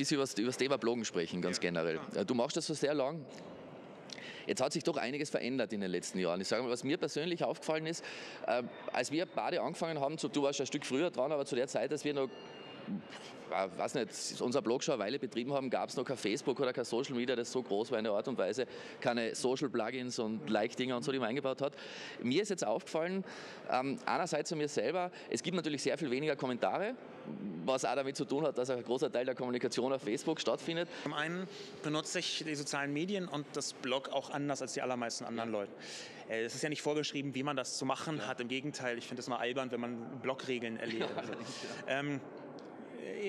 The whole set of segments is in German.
bisschen über das Thema Bloggen sprechen, ganz ja, generell. Klar. Du machst das so sehr lang. Jetzt hat sich doch einiges verändert in den letzten Jahren. Ich sage mal, was mir persönlich aufgefallen ist, äh, als wir beide angefangen haben, du warst ein Stück früher dran, aber zu der Zeit, als wir noch äh, weiß nicht, unser Blog schon eine Weile betrieben haben, gab es noch kein Facebook oder kein Social Media, das so groß war in der Art und Weise, keine Social Plugins und Like-Dinger und so, die man eingebaut hat. Mir ist jetzt aufgefallen, ähm, einerseits an mir selber, es gibt natürlich sehr viel weniger Kommentare, was auch damit zu tun hat, dass ein großer Teil der Kommunikation auf Facebook stattfindet. Zum einen benutze ich die sozialen Medien und das Blog auch anders als die allermeisten anderen Leute. Äh, es ist ja nicht vorgeschrieben, wie man das zu machen ja. hat. Im Gegenteil, ich finde es mal albern, wenn man Blogregeln erlebt. Also, ähm,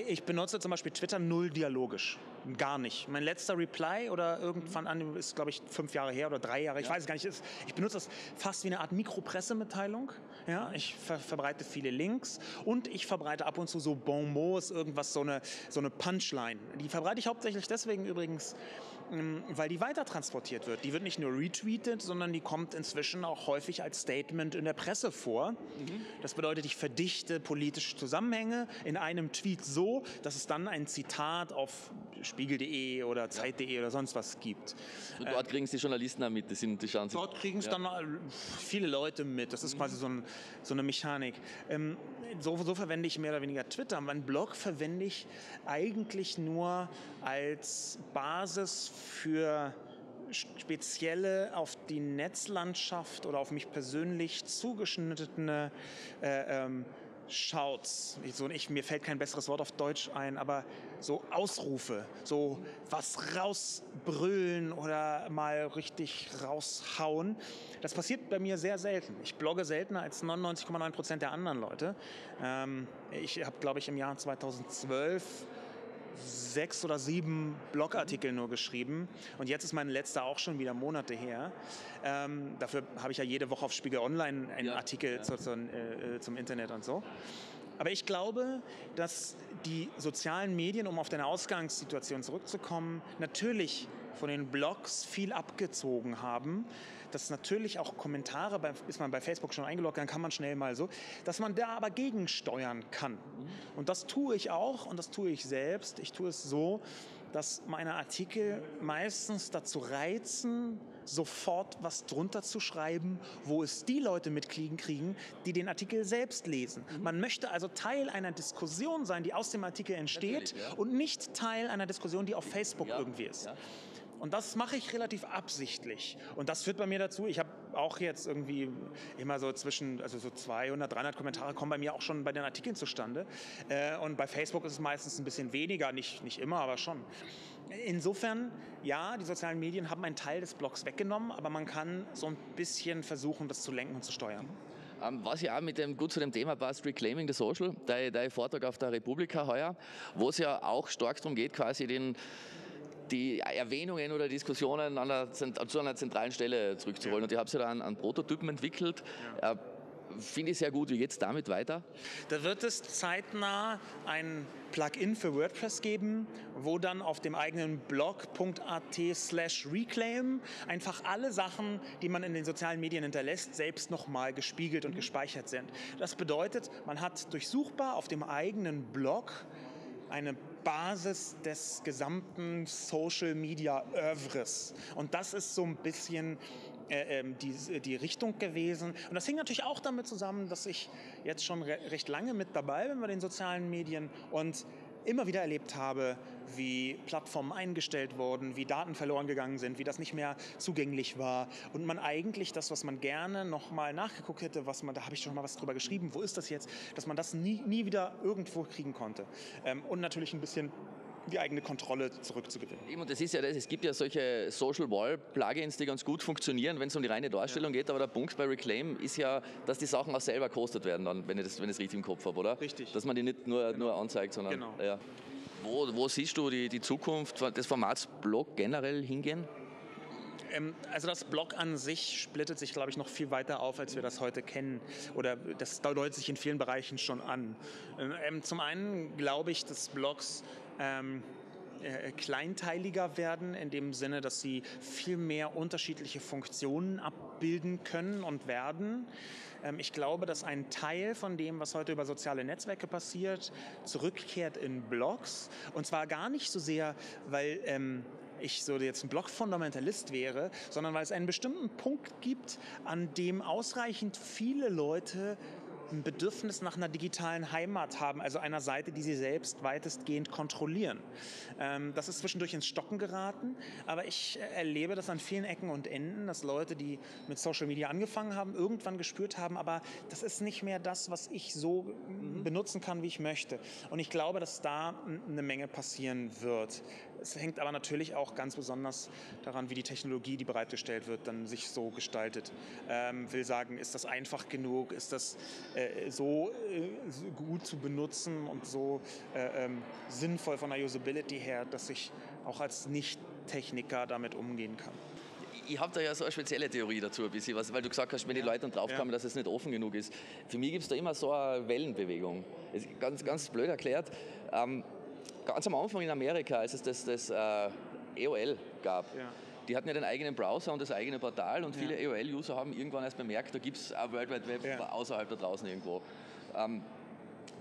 ich benutze zum Beispiel Twitter null dialogisch. Gar nicht. Mein letzter Reply oder irgendwann an ist, glaube ich, fünf Jahre her oder drei Jahre, ich ja. weiß es gar nicht. Ich benutze das fast wie eine Art Mikropressemitteilung. Ja, ich ver verbreite viele Links und ich verbreite ab und zu so Bonmots, irgendwas, so eine, so eine Punchline. Die verbreite ich hauptsächlich deswegen übrigens, ähm, weil die weiter transportiert wird. Die wird nicht nur retweetet, sondern die kommt inzwischen auch häufig als Statement in der Presse vor. Mhm. Das bedeutet, ich verdichte politische Zusammenhänge in einem Tweet so, dass es dann ein Zitat auf spiegel.de oder zeit.de oder sonst was gibt. Und dort kriegen es die Journalisten auch mit, die, sind, die schauen Dort kriegen es ja. dann viele Leute mit, das ist quasi so, ein, so eine Mechanik. Ähm, so, so, verwende ich mehr oder weniger Twitter. Mein Blog verwende ich eigentlich nur als Basis für spezielle auf die Netzlandschaft oder auf mich persönlich zugeschnittene äh, ähm, Shouts, so, ich, mir fällt kein besseres Wort auf Deutsch ein, aber so Ausrufe, so was rausbrüllen oder mal richtig raushauen, das passiert bei mir sehr selten. Ich blogge seltener als 99,9 Prozent der anderen Leute. Ähm, ich habe, glaube ich, im Jahr 2012 sechs oder sieben Blogartikel nur geschrieben. Und jetzt ist mein letzter auch schon wieder Monate her. Ähm, dafür habe ich ja jede Woche auf Spiegel Online einen ja, Artikel ja. Zu, zu, äh, zum Internet und so. Aber ich glaube, dass die sozialen Medien, um auf deine Ausgangssituation zurückzukommen, natürlich von den Blogs viel abgezogen haben. Dass natürlich auch Kommentare, bei, ist man bei Facebook schon eingeloggt, dann kann man schnell mal so, dass man da aber gegensteuern kann. Und das tue ich auch und das tue ich selbst. Ich tue es so, dass meine Artikel meistens dazu reizen, sofort was drunter zu schreiben, wo es die Leute mitkriegen kriegen, die den Artikel selbst lesen. Mhm. Man möchte also Teil einer Diskussion sein, die aus dem Artikel entsteht ja. und nicht Teil einer Diskussion, die auf Facebook ja. irgendwie ist. Ja. Und das mache ich relativ absichtlich. Und das führt bei mir dazu, ich habe auch jetzt irgendwie immer so zwischen, also so 200, 300 Kommentare kommen bei mir auch schon bei den Artikeln zustande. Äh, und bei Facebook ist es meistens ein bisschen weniger, nicht, nicht immer, aber schon. Insofern, ja, die sozialen Medien haben einen Teil des Blogs weggenommen, aber man kann so ein bisschen versuchen, das zu lenken und zu steuern. Ähm, was ja auch mit dem, gut zu dem Thema passt, Reclaiming the Social, der, der Vortrag auf der Republika heuer, wo es ja auch stark darum geht, quasi den die Erwähnungen oder Diskussionen an der, zu einer zentralen Stelle zurückzuholen. Ja. Und ich habe ja da einen, einen Prototypen entwickelt. Ja. Äh, Finde ich sehr gut. Wie geht es damit weiter? Da wird es zeitnah ein Plugin für WordPress geben, wo dann auf dem eigenen blog.at slash reclaim einfach alle Sachen, die man in den sozialen Medien hinterlässt, selbst nochmal gespiegelt und gespeichert sind. Das bedeutet, man hat durchsuchbar auf dem eigenen Blog eine Basis des gesamten Social Media Oeuvres. Und das ist so ein bisschen äh, ähm, die, die Richtung gewesen. Und das hing natürlich auch damit zusammen, dass ich jetzt schon re recht lange mit dabei bin bei den sozialen Medien und immer wieder erlebt habe, wie Plattformen eingestellt wurden, wie Daten verloren gegangen sind, wie das nicht mehr zugänglich war und man eigentlich das, was man gerne nochmal nachgeguckt hätte, was man, da habe ich schon mal was drüber geschrieben, wo ist das jetzt, dass man das nie, nie wieder irgendwo kriegen konnte. Ähm, und natürlich ein bisschen die eigene Kontrolle zurückzugewinnen. Eben, und das ist ja das, es gibt ja solche Social Wall Plugins, die ganz gut funktionieren, wenn es um die reine Darstellung ja. geht, aber der Punkt bei Reclaim ist ja, dass die Sachen auch selber kostet werden, dann, wenn ich das, wenn ich das richtig im Kopf habe, oder? Richtig. Dass man die nicht nur, genau. nur anzeigt, sondern. Genau. Ja. Wo, wo siehst du die, die Zukunft des Formats Blog generell hingehen? Ähm, also das Blog an sich splittet sich, glaube ich, noch viel weiter auf, als wir das heute kennen. Oder das deutet sich in vielen Bereichen schon an. Ähm, zum einen glaube ich, dass Blogs ähm, äh, kleinteiliger werden, in dem Sinne, dass sie viel mehr unterschiedliche Funktionen abbilden können und werden. Ähm, ich glaube, dass ein Teil von dem, was heute über soziale Netzwerke passiert, zurückkehrt in Blogs. Und zwar gar nicht so sehr, weil ähm, ich so jetzt ein Blog-Fundamentalist wäre, sondern weil es einen bestimmten Punkt gibt, an dem ausreichend viele Leute ein Bedürfnis nach einer digitalen Heimat haben, also einer Seite, die sie selbst weitestgehend kontrollieren. Ähm, das ist zwischendurch ins Stocken geraten, aber ich erlebe das an vielen Ecken und Enden, dass Leute, die mit Social Media angefangen haben, irgendwann gespürt haben, aber das ist nicht mehr das, was ich so mhm. benutzen kann, wie ich möchte. Und ich glaube, dass da eine Menge passieren wird. Es hängt aber natürlich auch ganz besonders daran, wie die Technologie, die bereitgestellt wird, dann sich so gestaltet. Ähm, will sagen, ist das einfach genug? Ist das äh, so, äh, so, gut zu benutzen und so äh, ähm, sinnvoll von der Usability her, dass ich auch als Nicht-Techniker damit umgehen kann? ich habe da ja so eine spezielle Theorie dazu, ein bisschen, weil du gesagt hast, wenn die Leute dann draufkommen, ja. dass es nicht offen genug ist. Für mich gibt es da immer so eine Wellenbewegung. Ganz, ganz blöd erklärt. Ähm, ganz am Anfang in Amerika, als es das, das äh, EOL gab, ja. die hatten ja den eigenen Browser und das eigene Portal und viele ja. EOL-User haben irgendwann erst bemerkt, da gibt es auch World Wide Web ja. außerhalb da draußen irgendwo. Ähm,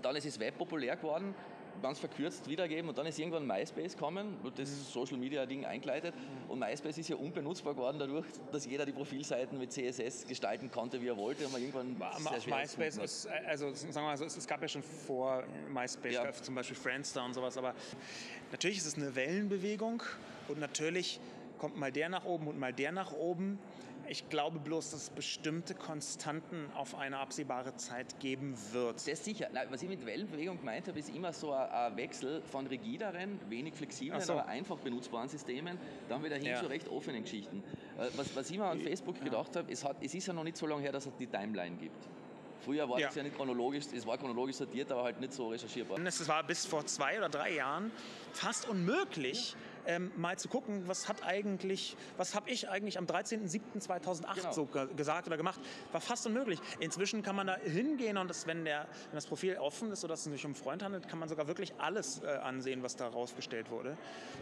dann ist das Web populär geworden ganz verkürzt wiedergeben und dann ist irgendwann MySpace gekommen, das mhm. Social Media Ding eingeleitet und MySpace ist ja unbenutzbar geworden dadurch, dass jeder die Profilseiten mit CSS gestalten konnte, wie er wollte und man irgendwann sehr schwer MySpace ist, also sagen wir mal so, es, gab ja schon vor MySpace ja. zum Beispiel Friendster und sowas, aber natürlich ist es eine Wellenbewegung und natürlich kommt mal der nach oben und mal der nach oben. Ich glaube bloß, dass es bestimmte Konstanten auf eine absehbare Zeit geben wird. Das ist sicher. Nein, was ich mit Wellenbewegung gemeint habe, ist immer so ein Wechsel von rigideren, wenig flexiblen, so. aber einfach benutzbaren Systemen, dann wieder hin ja. zu recht offenen Geschichten. Äh, was, was ich mir an Facebook ja. gedacht habe, es, hat, es ist ja noch nicht so lange her, dass es die Timeline gibt. Früher war ja. das ja nicht chronologisch, es war chronologisch sortiert, aber halt nicht so recherchierbar. Es war bis vor zwei oder drei Jahren fast unmöglich, ähm, mal zu gucken, was hat eigentlich, was habe ich eigentlich am 13.07.2008 genau. so gesagt oder gemacht, war fast unmöglich. Inzwischen kann man da hingehen und das, wenn, der, wenn das Profil offen ist, sodass es sich um einen Freund handelt, kann man sogar wirklich alles äh, ansehen, was da rausgestellt wurde.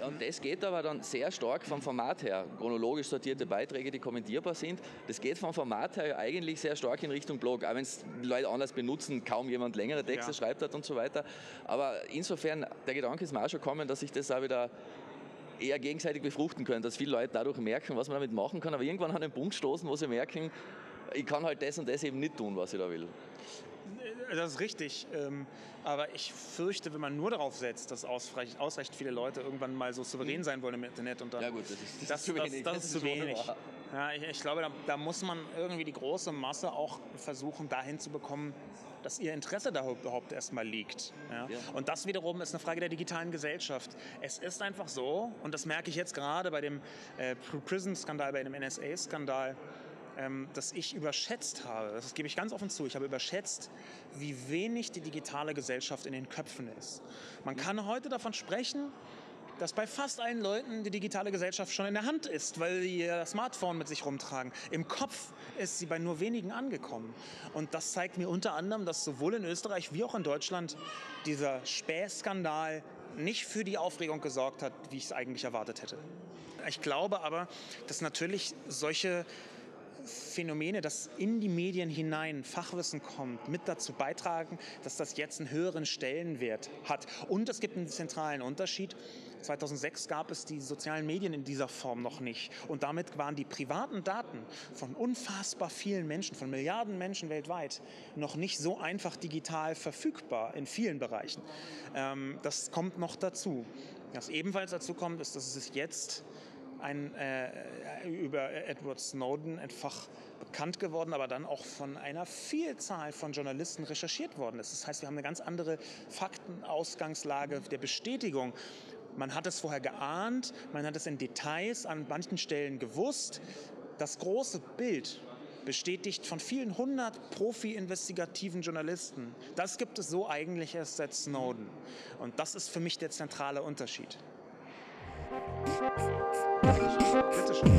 Und das geht aber dann sehr stark vom Format her. Chronologisch sortierte Beiträge, die kommentierbar sind. Das geht vom Format her eigentlich sehr stark in Richtung Blog, auch wenn es Leute anders benutzen, kaum jemand längere Texte ja. schreibt hat und so weiter. Aber insofern, der Gedanke ist mir auch schon gekommen, dass ich das auch wieder eher gegenseitig befruchten können, dass viele Leute dadurch merken, was man damit machen kann, aber irgendwann an den Punkt stoßen, wo sie merken, ich kann halt das und das eben nicht tun, was ich da will. Das ist richtig. Ähm, aber ich fürchte, wenn man nur darauf setzt, dass ausreichend, ausreichend viele Leute irgendwann mal so souverän hm. sein wollen im Internet und dann, ja gut, das ist, das das, ist zu wenig. Das, das ist zu wenig. Ja, ich, ich, glaube, da, da, muss man irgendwie die große Masse auch versuchen, dahin zu bekommen, dass ihr Interesse da überhaupt erstmal liegt. Ja? Ja. Und das wiederum ist eine Frage der digitalen Gesellschaft. Es ist einfach so, und das merke ich jetzt gerade bei dem äh, Prison-Skandal, bei dem NSA-Skandal, dass ich überschätzt habe, das gebe ich ganz offen zu, ich habe überschätzt, wie wenig die digitale Gesellschaft in den Köpfen ist. Man kann heute davon sprechen, dass bei fast allen Leuten die digitale Gesellschaft schon in der Hand ist, weil sie ihr Smartphone mit sich rumtragen. Im Kopf ist sie bei nur wenigen angekommen. Und das zeigt mir unter anderem, dass sowohl in Österreich wie auch in Deutschland dieser Spähskandal nicht für die Aufregung gesorgt hat, wie ich es eigentlich erwartet hätte. Ich glaube aber, dass natürlich solche Phänomene, dass in die Medien hinein Fachwissen kommt, mit dazu beitragen, dass das jetzt einen höheren Stellenwert hat. Und es gibt einen zentralen Unterschied. 2006 gab es die sozialen Medien in dieser Form noch nicht. Und damit waren die privaten Daten von unfassbar vielen Menschen, von Milliarden Menschen weltweit, noch nicht so einfach digital verfügbar in vielen Bereichen. Ähm, das kommt noch dazu. Was ebenfalls dazu kommt, ist, dass es jetzt ein, äh, über Edward Snowden einfach bekannt geworden, aber dann auch von einer Vielzahl von Journalisten recherchiert worden ist. Das heißt, wir haben eine ganz andere Faktenausgangslage der Bestätigung. Man hat es vorher geahnt, man hat es in Details an manchen Stellen gewusst. Das große Bild bestätigt von vielen hundert profi-investigativen Journalisten. Das gibt es so eigentlich erst seit Snowden. Und das ist für mich der zentrale Unterschied. Bitteschön.